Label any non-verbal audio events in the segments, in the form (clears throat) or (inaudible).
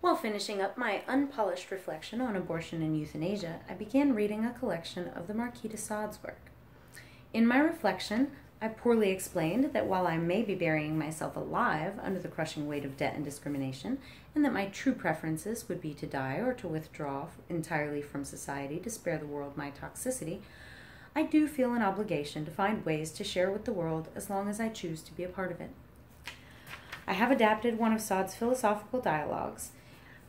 While finishing up my unpolished reflection on abortion and euthanasia, I began reading a collection of the Marquis de Sade's work. In my reflection, I poorly explained that while I may be burying myself alive under the crushing weight of debt and discrimination, and that my true preferences would be to die or to withdraw entirely from society to spare the world my toxicity, I do feel an obligation to find ways to share with the world as long as I choose to be a part of it. I have adapted one of Sade's philosophical dialogues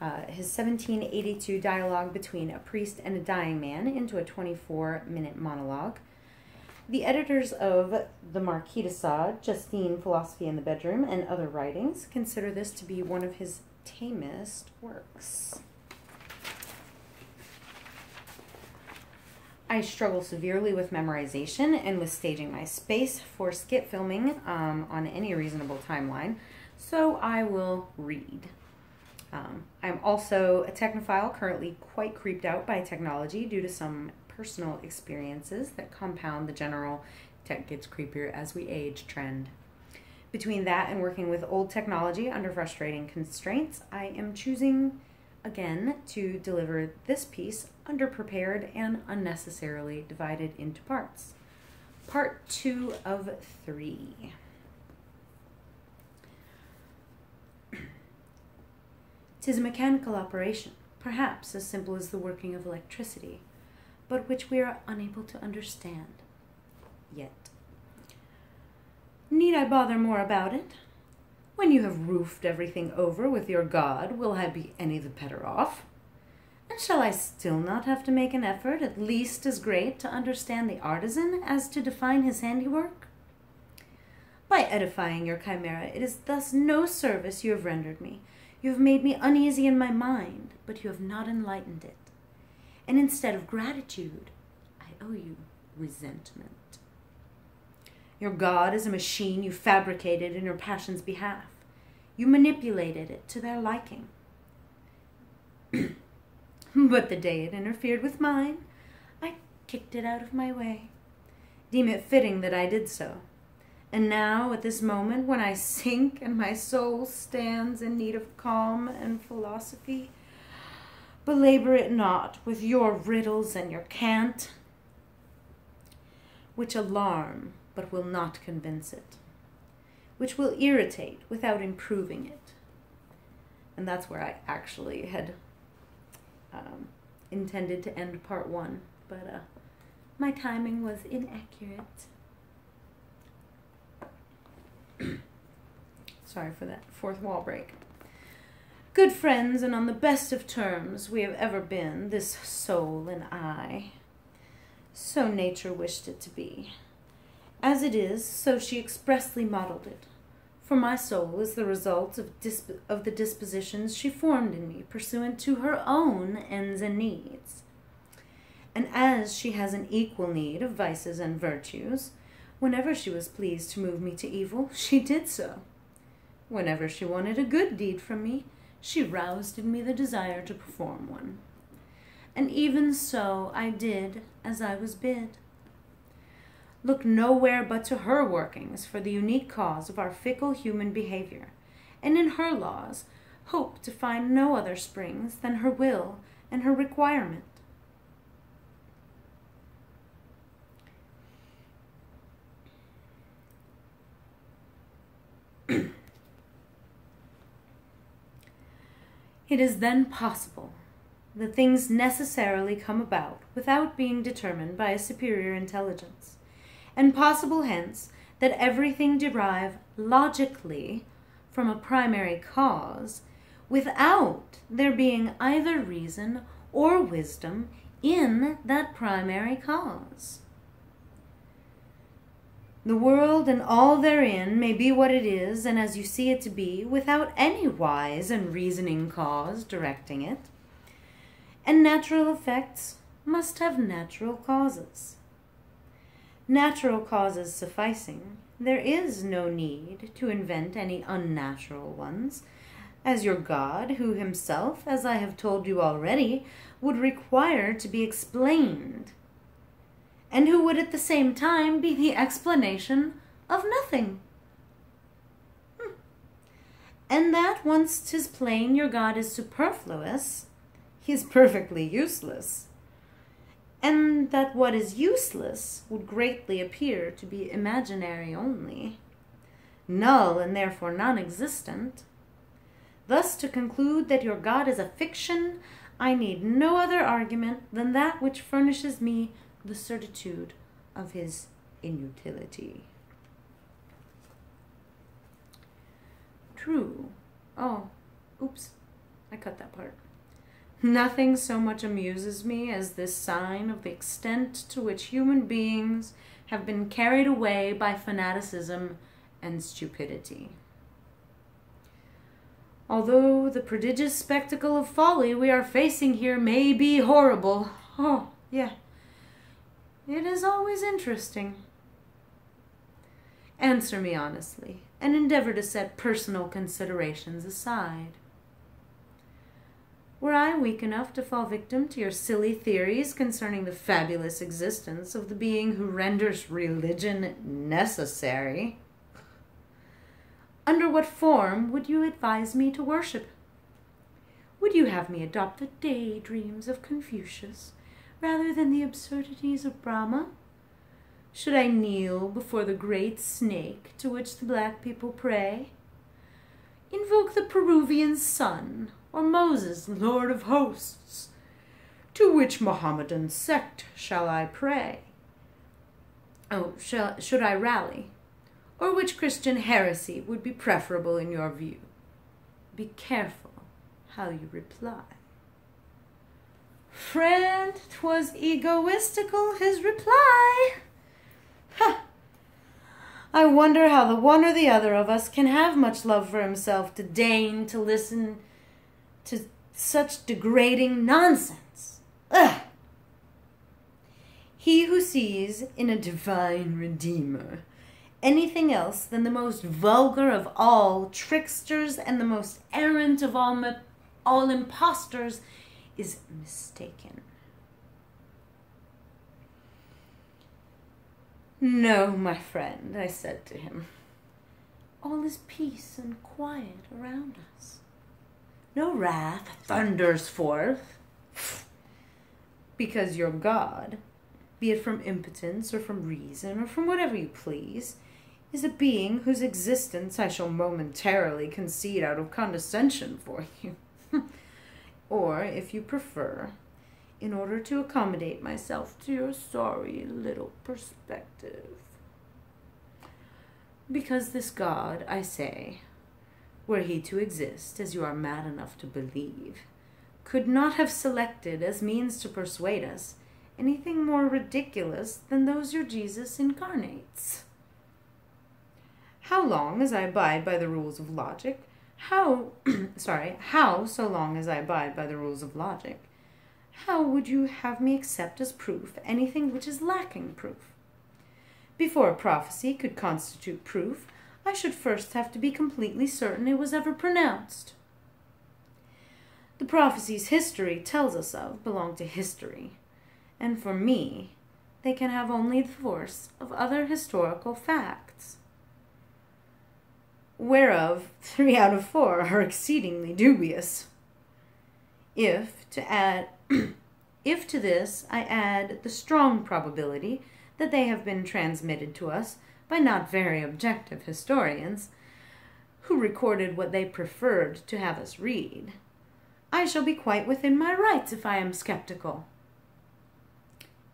uh, his 1782 dialogue between a priest and a dying man into a 24 minute monologue. The editors of the Marquis de Sade, Justine, Philosophy in the Bedroom, and other writings consider this to be one of his tamest works. I struggle severely with memorization and with staging my space for skit filming um, on any reasonable timeline, so I will read. Um, I'm also a technophile, currently quite creeped out by technology due to some personal experiences that compound the general tech gets creepier as we age trend. Between that and working with old technology under frustrating constraints, I am choosing again to deliver this piece underprepared and unnecessarily divided into parts. Part two of three. Tis a mechanical operation, perhaps as simple as the working of electricity, but which we are unable to understand yet. Need I bother more about it? When you have roofed everything over with your God, will I be any the better off? And shall I still not have to make an effort at least as great to understand the artisan as to define his handiwork? By edifying your chimera, it is thus no service you have rendered me, you have made me uneasy in my mind, but you have not enlightened it. And instead of gratitude, I owe you resentment. Your God is a machine you fabricated in your passion's behalf. You manipulated it to their liking. (clears throat) but the day it interfered with mine, I kicked it out of my way. Deem it fitting that I did so. And now, at this moment, when I sink and my soul stands in need of calm and philosophy, belabor it not with your riddles and your cant, which alarm but will not convince it, which will irritate without improving it. And that's where I actually had um, intended to end part one, but uh, my timing was inaccurate. (clears throat) Sorry for that fourth wall break. Good friends and on the best of terms we have ever been, this soul and I. So nature wished it to be. As it is, so she expressly modeled it. For my soul is the result of, of the dispositions she formed in me pursuant to her own ends and needs. And as she has an equal need of vices and virtues, Whenever she was pleased to move me to evil, she did so. Whenever she wanted a good deed from me, she roused in me the desire to perform one. And even so I did as I was bid. Look nowhere but to her workings for the unique cause of our fickle human behavior, and in her laws hope to find no other springs than her will and her requirement. It is then possible that things necessarily come about without being determined by a superior intelligence, and possible hence that everything derive logically from a primary cause without there being either reason or wisdom in that primary cause. The world and all therein may be what it is, and as you see it to be, without any wise and reasoning cause directing it. And natural effects must have natural causes. Natural causes sufficing, there is no need to invent any unnatural ones, as your God, who himself, as I have told you already, would require to be explained and who would at the same time be the explanation of nothing. Hmm. and that once 'tis plain your God is superfluous, he is perfectly useless, and that what is useless would greatly appear to be imaginary only, null and therefore non existent. Thus, to conclude that your God is a fiction, I need no other argument than that which furnishes me the certitude of his inutility. True. Oh, oops. I cut that part. Nothing so much amuses me as this sign of the extent to which human beings have been carried away by fanaticism and stupidity. Although the prodigious spectacle of folly we are facing here may be horrible, oh, yeah, it is always interesting. Answer me honestly, and endeavor to set personal considerations aside. Were I weak enough to fall victim to your silly theories concerning the fabulous existence of the being who renders religion necessary, under what form would you advise me to worship? Would you have me adopt the daydreams of Confucius rather than the absurdities of Brahma? Should I kneel before the great snake to which the black people pray? Invoke the Peruvian sun, or Moses, Lord of hosts? To which Mohammedan sect shall I pray? Oh, shall, should I rally? Or which Christian heresy would be preferable in your view? Be careful how you reply. Friend, 'twas egoistical his reply. Ha! I wonder how the one or the other of us can have much love for himself to deign to listen to such degrading nonsense. Ugh! He who sees in a divine Redeemer anything else than the most vulgar of all tricksters and the most errant of all, all impostors is mistaken. No, my friend, I said to him. All is peace and quiet around us. No wrath thunders forth. Because your God, be it from impotence or from reason or from whatever you please, is a being whose existence I shall momentarily concede out of condescension for you. (laughs) or, if you prefer, in order to accommodate myself to your sorry little perspective. Because this God, I say, were he to exist, as you are mad enough to believe, could not have selected as means to persuade us anything more ridiculous than those your Jesus incarnates. How long as I abide by the rules of logic, how, (clears throat) sorry, how so long as I abide by the rules of logic, how would you have me accept as proof anything which is lacking proof? Before a prophecy could constitute proof, I should first have to be completely certain it was ever pronounced. The prophecies history tells us of belong to history, and for me, they can have only the force of other historical facts, whereof three out of four are exceedingly dubious. If, to add (clears throat) if to this I add the strong probability that they have been transmitted to us by not very objective historians, who recorded what they preferred to have us read, I shall be quite within my rights if I am skeptical.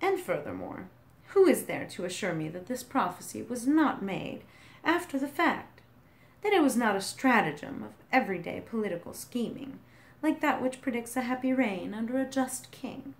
And furthermore, who is there to assure me that this prophecy was not made after the fact, that it was not a stratagem of everyday political scheming, like that which predicts a happy reign under a just king,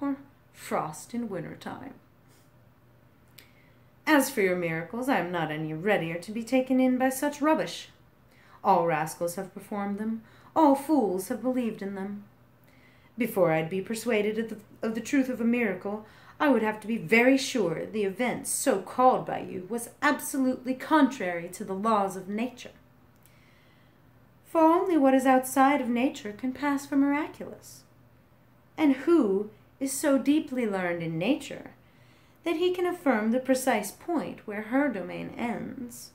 or frost in winter time. As for your miracles, I am not any readier to be taken in by such rubbish. All rascals have performed them, all fools have believed in them. Before I'd be persuaded of the, of the truth of a miracle, I would have to be very sure the event so called by you was absolutely contrary to the laws of nature for only what is outside of nature can pass for miraculous. And who is so deeply learned in nature that he can affirm the precise point where her domain ends,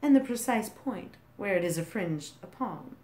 and the precise point where it is infringed upon.